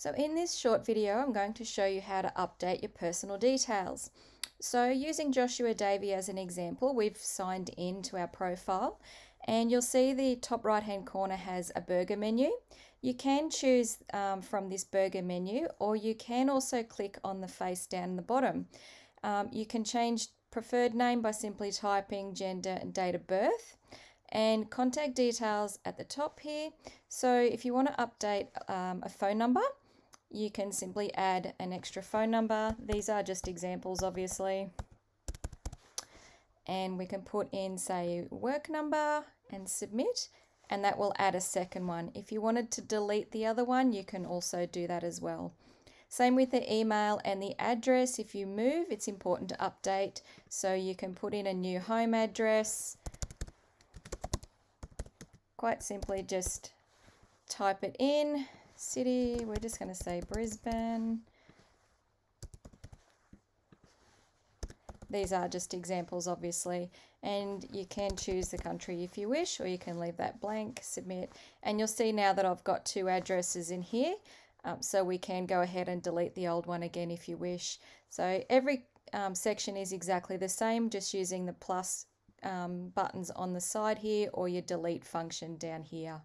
So in this short video, I'm going to show you how to update your personal details. So using Joshua Davey as an example, we've signed in to our profile and you'll see the top right hand corner has a burger menu. You can choose um, from this burger menu or you can also click on the face down the bottom. Um, you can change preferred name by simply typing gender and date of birth and contact details at the top here. So if you want to update um, a phone number, you can simply add an extra phone number. These are just examples, obviously. And we can put in, say, work number and submit, and that will add a second one. If you wanted to delete the other one, you can also do that as well. Same with the email and the address. If you move, it's important to update. So you can put in a new home address. Quite simply, just type it in City, we're just going to say Brisbane. These are just examples, obviously, and you can choose the country if you wish, or you can leave that blank, submit, and you'll see now that I've got two addresses in here, um, so we can go ahead and delete the old one again if you wish. So every um, section is exactly the same, just using the plus um, buttons on the side here, or your delete function down here.